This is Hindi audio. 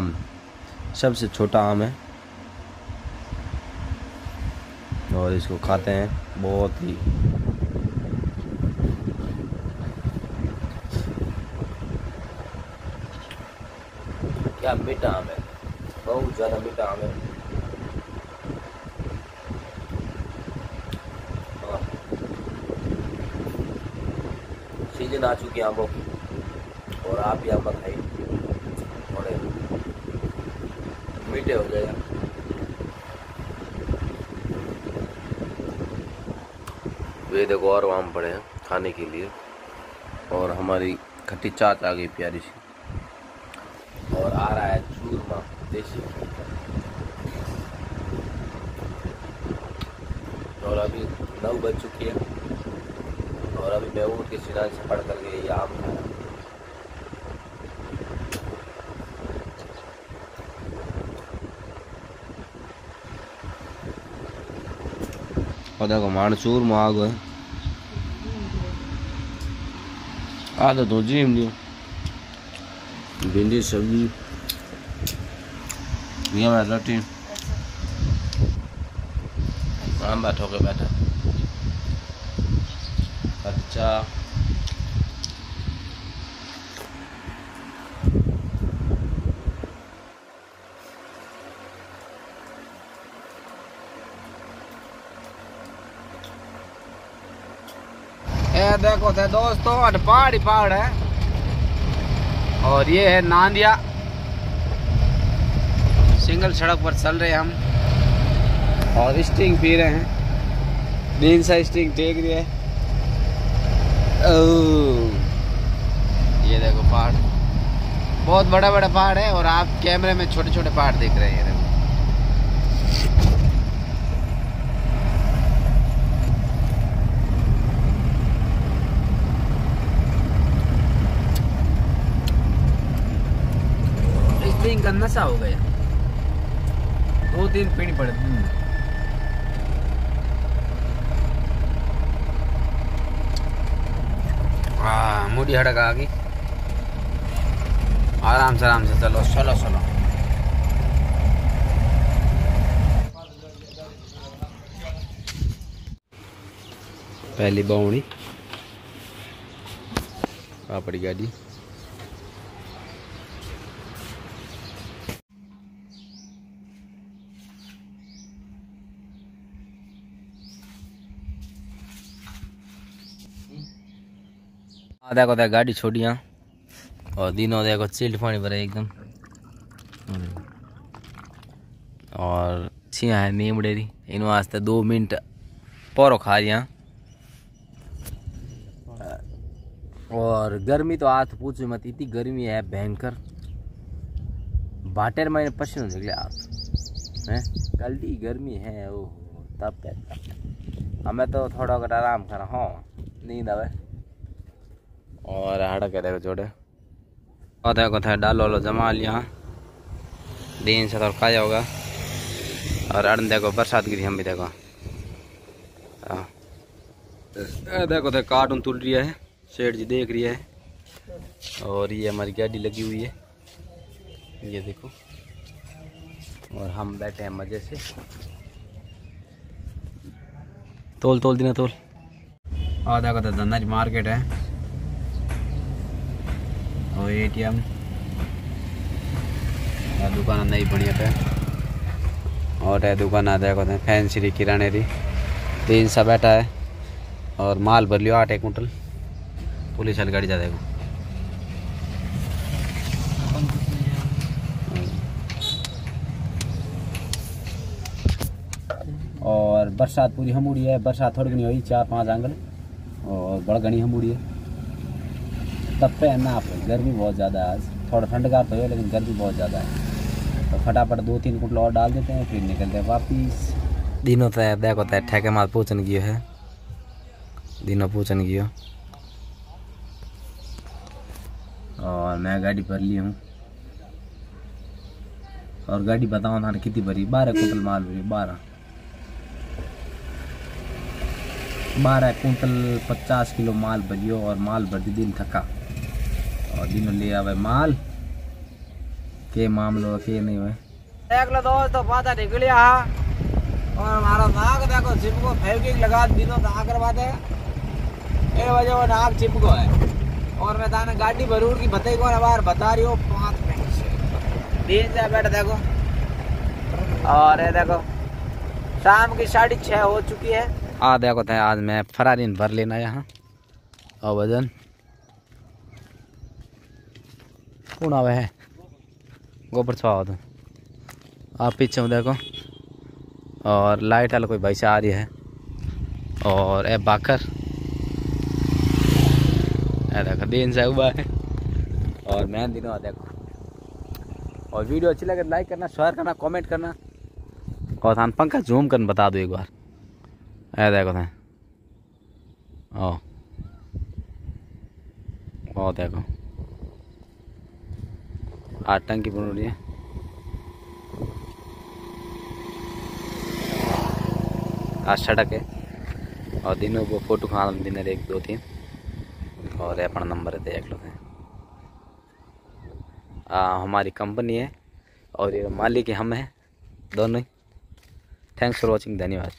आम, सबसे छोटा आम है। और इसको खाते हैं बहुत ही। क्या मीठा आम है? बहुत ज़्यादा मीठा आम है। सीज़न आ चुकी है आमों की। और आप भी आम खाइए। मीठे हो जाएगा वे देखो और आम पड़े हैं खाने के लिए। और हमारी खट्टी चाट आ गई प्यारी सी। और आ रहा है चूरमा, देसी और अभी नौ बज चुकी है। और अभी मैं उठ के सिनान से पढ़ करके ये आम खा और देखो माण चूरमा आ गए आदत तो जी दी भिंडी सब्ज़ी। ये रोटी। आम बैठो के बैठा। अच्छा। ये देखो थे दोस्तों और पहाड़ ही पहाड़ है। और ये है नांदिया। सिंगल सड़क पर चल रहे हम। और स्टिंग पी रहे हैं। तीन सा स्टिंग टेक दिया है। ये देखो पहाड़। बहुत बड़ा बड़ा पहाड़ है और आप कैमरे में छोटे छोटे पहाड़ देख रहे हैं। का नशा हो गया। दो तीन पीनी पड़े हाँ मुड़ी हड़क आ गई। आराम से आराम से चलो चलो चलो। पहली बावणी आ, पड़ी गाड़ी। देखो देखो गाड़ी छोड़ी यहाँ और दिनों देखो चिल्ड पानी भरे एकदम। और छिया है नीम डेरी इन वास्ते दो मिनट पोरो खा यहाँ और गर्मी तो हाथ पूछो मत इतनी गर्मी है भयंकर। बाटेर मैंने पसीनो निकले हाथ हैं? कल्टी गर्मी है ओ तब है तब हमें तो थोड़ा अगर आराम कर हाँ नींद आवे। और हाड़ा करे जोड़े। कथा कथा डालो लो, जमा लिया। दिन से तो खाया होगा। और अड़न देखो, बरसात गिरी हम भी देखो। हाँ। देखो तो कार्टून तुल रही है, सेठ जी देख रही है। और ये हमारी गाड़ी लगी हुई है। ये देखो। और हम बैठे हैं मज़े से। तोल तोल, देना तोल। देखो तो धंधा मार्केट है। और एटीएम दुकान नहीं बढ़िया पे और है दुकान आ देखो फैंसी री किराने री तीन सा बैठा है और माल भर लियो आठ एक कुंटल पुलिस वाली गाड़ी जा देखो और बरसात पूरी हमूड़ी है बरसात थोड़ी घनी हुई चार पाँच आंगल और बड़ घनी हमूड़ी है तब पे है ना आप। गर्मी बहुत ज़्यादा है आज। थोड़ा ठंडगार तो है लेकिन गर्मी बहुत ज़्यादा है। तो फटाफट दो तीन कुंटल और डाल देते हैं फिर निकलते हैं वापिस। दिनों तय देखो तय ठेके माल पूछन गयो है। दिनों पूछन गयो। और मैं गाड़ी भर ली हूँ। और गाड़ी बताओ ना कितनी भरी? बारह कुंटल माल भरी बारह। बारह कुंटल पचास किलो माल भरियो और माल भर दी दिन थका और दिनों ले आवे माल के मामलो के नहीं हुए देख लो दोस्त तो पता निकल हाँ। और हमारा नाक देखो चिपको फेविक लगा दिनों ना करवा दे। ए वजह वो नाक चिपको है। और मैं ताने गाड़ी भरूर की बताई कौन बार बता रही हो पाँच मिनट से। तीन से बैठ देखो। और ये देखो शाम की साढ़े छः हो चुकी है। आ देखो थे आज मैं फरारीन भर लेना यहाँ। और वज़न। कौन आवे है। गोबर तो आप पीछे देखो। और लाइट वाला कोई भाई से आ रही है। और ए बाकर। देखो, दिन से हुआ है। और मैं दिनों देखो। और वीडियो अच्छी लगे लाइक करना शेयर करना कमेंट करना। और थान पंखा जूम कर बता दो एक बार। ए देखो थे ओ। ओ देखो। आठ टंकी बन रही है आज सड़क है, और दिनों को फ़ोटो खा दिन एक, दो, तीन। और अपना नंबर है, देख लो हमारी कंपनी है, और ये मालिक हम हैं, दोनों ही। थैंक्स फॉर वॉचिंग धन्यवाद।